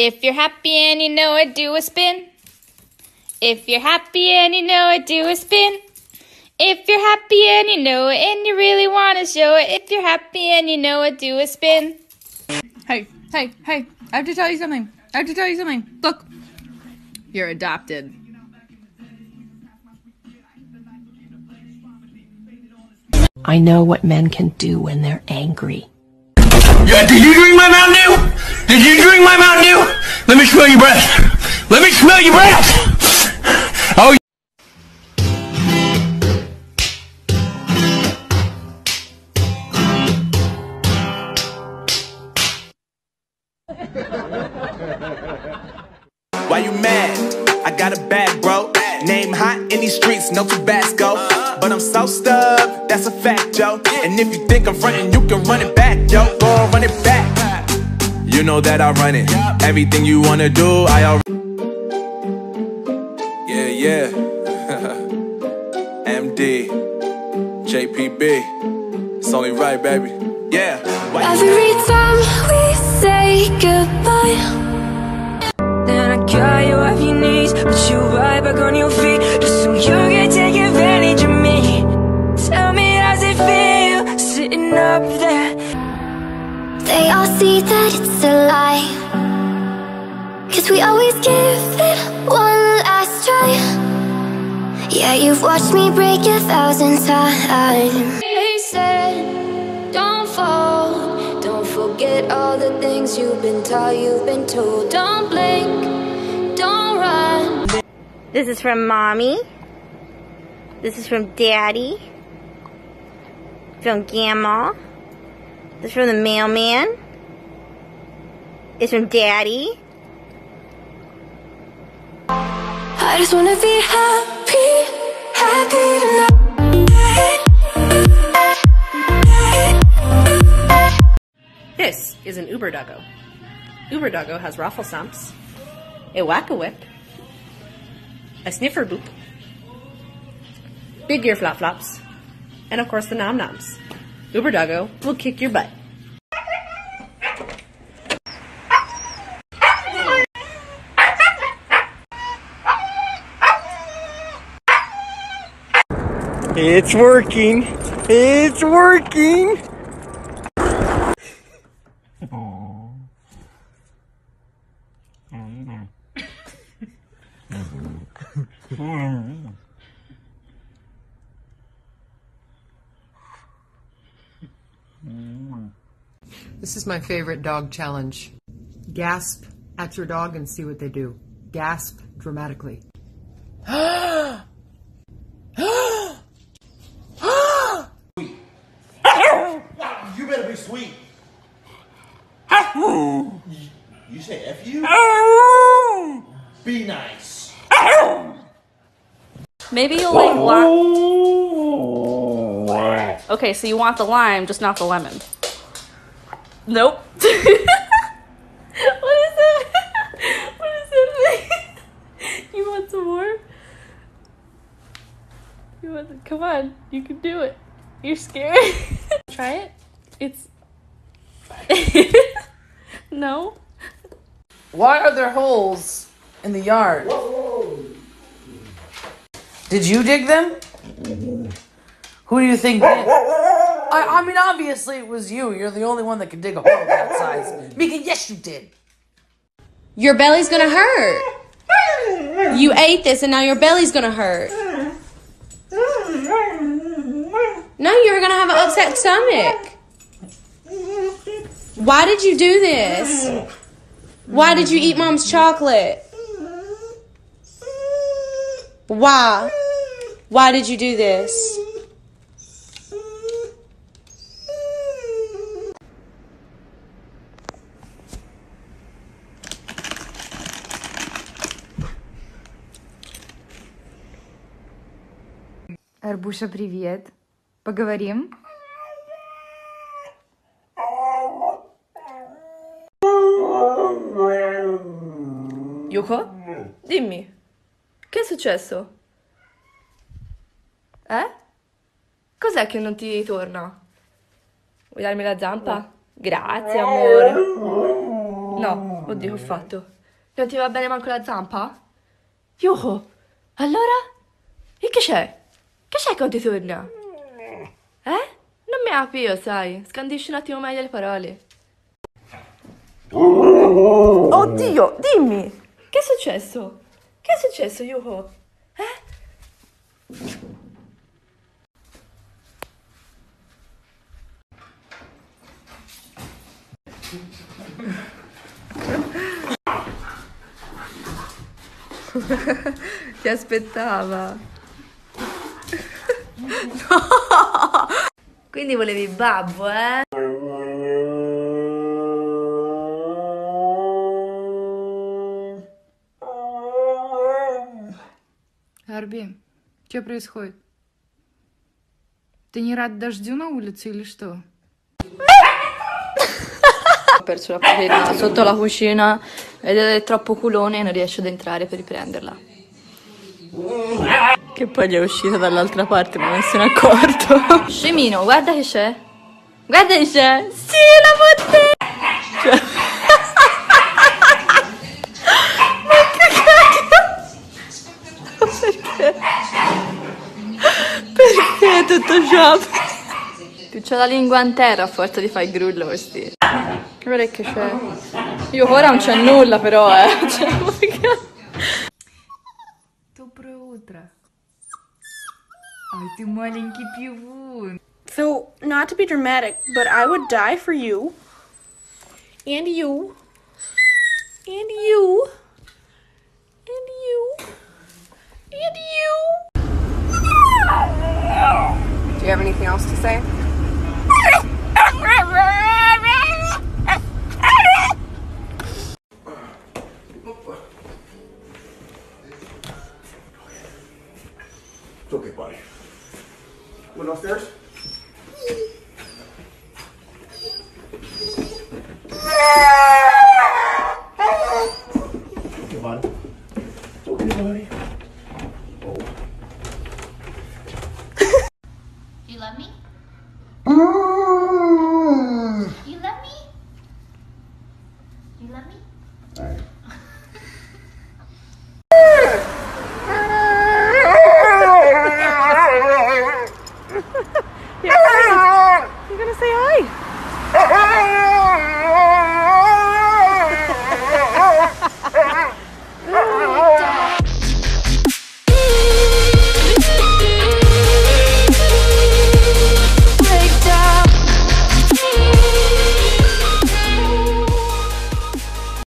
If you're happy and you know it, do a spin. If you're happy and you know it, do a spin. If you're happy and you know it and you really want to show it, if you're happy and you know it, do a spin. Hey, hey, hey, I have to tell you something. I have to tell you something. Look, you're adopted. I know what men can do when they're angry. Yeah, did you drink my Mountain Dew? Did you drink my Mountain Dew? Let me smell your breath. Let me smell your breath. Oh, Why you mad? I got a bad bro. Name hot in these streets, no Tabasco. But I'm so stuck, that's a fact, yo. And if you think I'm frontin', you can run it back, yo. Go run it back. You know that I run it. Everything you wanna do, I already. Yeah, yeah. MD, JPB. It's only right, baby. Yeah. Why you Every time we say goodbye Then I got you off your knees Put you right back on your feet Just so you can take advantage of me Tell me how's it feel Sitting up there They all see that it's a lie Cause we always give it one last try Yeah, you've watched me break a thousand times They said, don't fall Don't forget all the things you've been taught, you've been told Don't blink, don't run This is from mommy. This is from daddy. From grandma. This is from the mailman. It's from daddy. I just wanna be happy, happy tonight This is an Uber Doggo. Uber Doggo has raffle stumps, a whack a whip, a sniffer boop, big ear flop flops, and of course the nom noms. Uber Doggo will kick your butt. It's working. It's working. This is my favorite dog challenge. Gasp at your dog and see what they do. Gasp dramatically. You better be sweet. You, you say F you? Be nice. Maybe you'll like oh. lime. Okay, so you want the lime, just not the lemon. Nope. what is that? What is that? you want some more? You want? Come on, you can do it. You're scared. Try it. It's. no. Why are there holes in the yard? Did you dig them? Who do you think did? I, I mean, obviously it was you. You're the only one that can dig a hole that size. Mika, yes, you did. Your belly's gonna hurt. You ate this and now your belly's gonna hurt. No, you're gonna have an upset stomach. Why did you do this? Why did you eat mom's chocolate? Why? Why did you do this? Арбуша, привет. Поговорим? Yuko? Dimmi, che è successo? Eh? Cos'è che non ti torna? Vuoi darmi la zampa? Grazie, amore. No, Oddio, che ho fatto? Non ti va bene manco la zampa? Yuko, allora? E che c'è? Che c'è quando ti torna? Eh? Non mi apri io, sai. Scandisci un attimo meglio le parole. Oddio, dimmi! Che è successo? Che è successo, Yuko? Eh? Ti aspettava. No! Quindi volevi babbo, eh? Арби, что происходит? Ты не рад дождю на улице или что? Ho perso la pallina sotto la cucina ed è troppo culone e non riesce ad entrare per riprenderla. Che poi gli è uscita dall'altra parte ma non se n'è accorto. Scemino, guarda che c'è. Guarda che c'è. Sì, la bottega! Cioè... Perché tutto ciò? Più c'ho la lingua in terra a forza di fare il grullo così. Guarda che c'è. Io ora non c'è nulla però, eh. Cioè, Доброе утро. Ай, ты маленький пивун. So, not to be dramatic, but I would die for you. And you. And you. Say? It's okay, buddy. Went upstairs? Okay, buddy. It's okay, buddy.